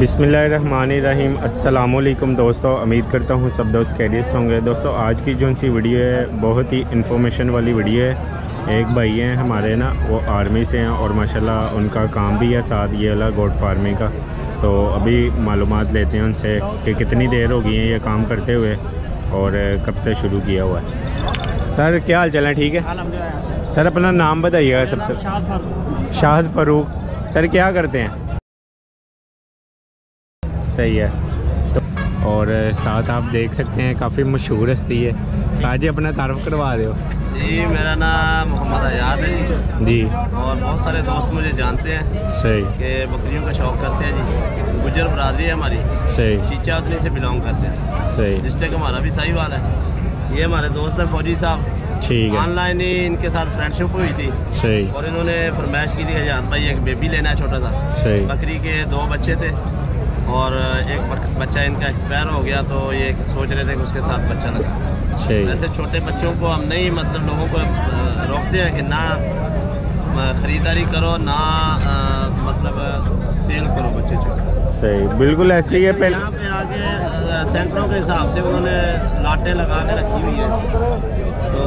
बिसमीम अल्लाम दोस्तों उम्मीद करता हूँ सब दोस्त कैरियस होंगे। दोस्तों आज की जो सी वीडियो है बहुत ही इन्फॉर्मेशन वाली वीडियो है। एक भाई हैं हमारे ना वो आर्मी से हैं और माशाल्लाह उनका काम भी है साथ ये वाला गोड फ़ार्मिंग का। तो अभी मालूम लेते हैं उनसे कि कितनी देर हो गई है ये काम करते हुए और कब से शुरू किया हुआ है। सर क्या हाल चल है? ठीक है? सर अपना नाम बताइएगा सबसे। शाहद फ़ारूक। सर क्या करते हैं? सही है। तो और साथ आप देख सकते हैं काफ़ी मशहूर हस्ती है। साजी अपना तारफ़ करवा दो जी मेरा नाम मोहम्मद आज़ाद है। जी। और बहुत सारे दोस्त मुझे जानते हैं सही। कि बकरियों का शौक़ करते हैं जी। गुजर बरदरी है हमारी। सही। चीचा उतनी से बिलोंग करते हैं। सही। डिस्ट्रिक्ट हमारा भी सही वाला है। ये हमारे दोस्त हैं फौजी साहब। ठीक है। ऑनलाइन ही इनके साथ फ्रेंडशिप हुई थी। सही। और इन्होंने फरमाइश की थी कि भाई एक बेबी लेना है छोटा सा। सही। बकरी के दो बच्चे थे। और एक बच्चा इनका एक्सपायर हो गया तो ये सोच रहे थे कि उसके साथ बच्चा लगा ऐसे छोटे बच्चों को हम नहीं मतलब लोगों को रोकते हैं कि ना ख़रीदारी करो ना आ, मतलब सेल करो बच्चे छोटे सही बिल्कुल ऐसे ही है पहले। यहाँ पे आगे सेंटरों के हिसाब से उन्होंने लाटें लगा के रखी हुई है। तो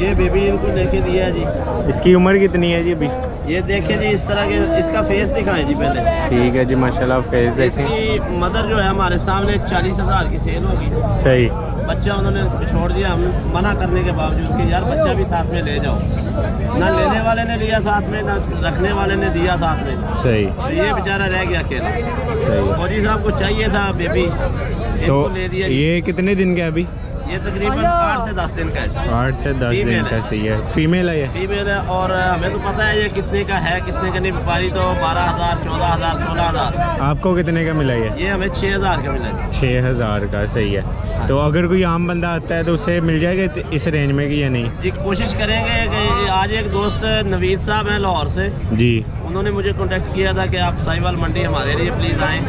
ये बेबी इनको लेके दिया है जी। इसकी उम्र कितनी है जी अभी? ये देखें जी इस तरह के इसका फेस दिखाएँ जी पहले। ठीक है जी माशाल्लाह फेस देखें। इसकी मदर जो है हमारे सामने चालीस हज़ार की सेल होगी। सही। बच्चा उन्होंने छोड़ दिया हम मना करने के बावजूद कि यार बच्चा भी साथ में ले जाओ। ना लेने वाले ने लिया साथ में ना रखने वाले ने दिया साथ में। सही। तो ये बेचारा रह गया अकेला। सही। फौजी साहब को चाहिए था बेबी तो ले दिया ये कितने दिन का अभी? ये तकरीबन आठ से दस दिन का है। आठ से दस दिन का सही है फीमेल है ये? फीमेल है और हमें तो पता है ये कितने का है कितने का नहीं व्यापारी तो बारह हज़ार चौदह हज़ार सोलह हज़ार। आपको कितने का मिला ये? ये हमें छः हज़ार का मिला छः हज़ार का सही है। तो अगर कोई आम बंदा आता है तो उसे मिल जाएगा इस रेंज में कि या नहीं? जी कोशिश करेंगे कि आज एक दोस्त नवीद साहब हैं लाहौर से। जी। उन्होंने मुझे कॉन्टेक्ट किया था कि आप साहिवाल मंडी हमारे लिए प्लीज़ आएँ।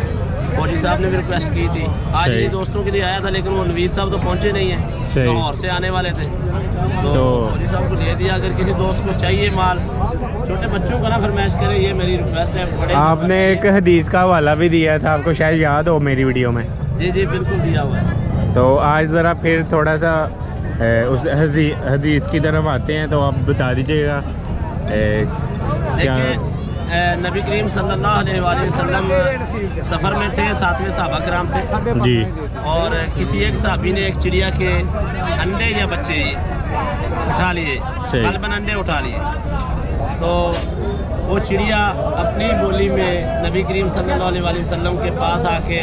फौजी साहब ने भी रिक्वेस्ट की थी। आज ये दोस्तों के लिए आया था लेकिन वो नवीद साहब तो पहुँचे नहीं है। लाहौर से आने वाले थे। तो, तो फौजी साहब को ले दिया अगर किसी दोस्त को चाहिए माल छोटे बच्चों का ना फरमाइश करे ये मेरी रिक्वेस्ट है बड़े आपने एक हदीस का हवाला भी दिया था आपको शायद याद हो मेरी वीडियो में। जी जी बिल्कुल दिया हुआ है। तो आज ज़रा फिर थोड़ा सा उस हदीस की तरफ़ आते हैं तो आप बता दीजिएगा क्या नबी करीम सल्लल्लाहु अलैहि वसल्लम सफ़र में थे साथ में साहबा कराम थे। जी। और किसी एक साहबी ने एक चिड़िया के अंडे या बच्चे उठा लिए कलबन अंडे उठा लिए। तो वो चिड़िया अपनी बोली में नबी करीम सल्लल्लाहु अलैहि वसल्लम के पास आके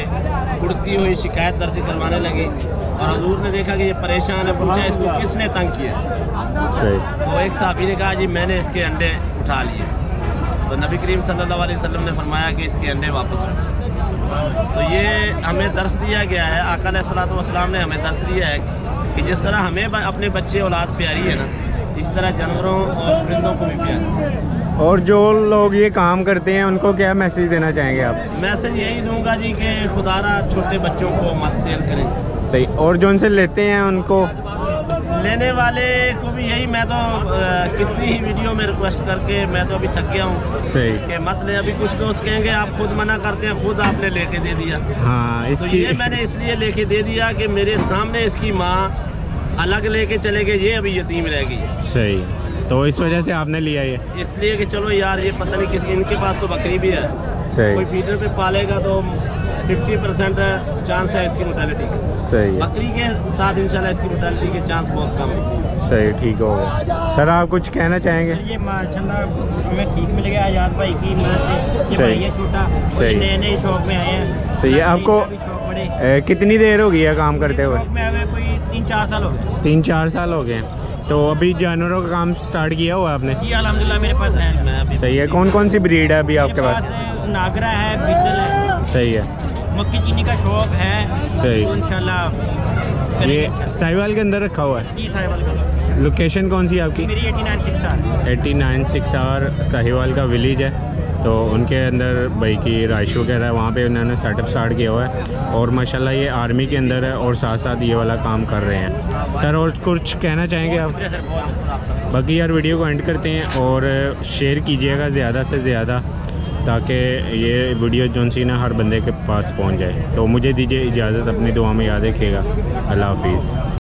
उड़ती हुई शिकायत दर्ज करवाने लगी। और हजूर ने देखा कि ये परेशान है पूछा इसको किसने तंग किया? तो एक साहबी ने कहा जी मैंने इसके अंडे उठा लिए। तो नबी करीम सल्लल्लाहु अलैहि वसल्लम ने फरमाया कि इसके अंडे वापस रखें। तो ये हमें दर्स दिया गया है आकल सलाम ने हमें दर्स दिया है कि जिस तरह हमें अपने बच्चे औलाद प्यारी है ना इस तरह जानवरों और परिंदों को भी प्यारी। और जो लोग ये काम करते हैं उनको क्या मैसेज देना चाहेंगे आप? मैसेज यही दूँगा जी कि खुदारा छोटे बच्चों को मत सेल करें। सही। और जो उनसे लेते हैं उनको लेने वाले को भी यही मैं तो आ, कितनी ही वीडियो में रिक्वेस्ट करके मैं तो अभी थक गया हूँ। सही। कि मत ले अभी कुछ दोस्त कहेंगे आप खुद मना करते हैं खुद आपने लेके दे दिया। हाँ इसकी... तो ये मैंने इसलिए लेके दे दिया कि मेरे सामने इसकी माँ अलग लेके चले गए ये अभी यतीम रह गई सही। तो इस वजह से आपने लिया ये? इसलिए कि चलो यार ये पता नहीं किस इनके पास तो बकरी भी है। सही। कोई फीडर पे पालेगा तो फिफ्टी परसेंट चांस है इसकी मोटालिटी की। सही बकरी के साथ इंशाल्लाह इसकी मोटालिटी के चांस बहुत कम है। सही ठीक होगा सर आप कुछ कहना चाहेंगे? ये माशाल्लाह हमें ठीक मिल गया आज़ाद भाई की मदद से। ये छोटा। सही। नए नए शौक में आए हैं। सही है आपको ए, कितनी देर हो गई है काम करते हुए? कोई तीन चार साल हो गए। तीन चार साल हो गए। तो अभी जानवरों का काम स्टार्ट किया हुआ आपने? जी अलहमदिल्ला मेरे पास है। सही है। कौन कौन सी ब्रीड है अभी आपके पास नागरा है बिजल है। सही है। मक्की चीनी का शौक है। सही। तो इंशाल्लाह ये साहिवाल के अंदर रखा हुआ है? जी साहिवाल का लोकेशन कौन सी आपकी? मेरी eighty nine six R eighty nine six R Sahiwal का विलेज है। तो उनके अंदर भाई की राइश वगैरह वहाँ पे उन्होंने सेटअप स्टार्ट किया हुआ है। और माशाल्लाह ये आर्मी के अंदर है और साथ साथ ये वाला काम कर रहे हैं। सर और कुछ कहना चाहेंगे आप? बाकी यार वीडियो को एंड करते हैं और शेयर कीजिएगा ज़्यादा से ज़्यादा। ताकि ये वीडियो जो सी ना हर बंदे के पास पहुँच जाए। तो मुझे दीजिए इजाज़त, अपनी दुआ में याद रखिएगा। अल्लाह हाफिज़।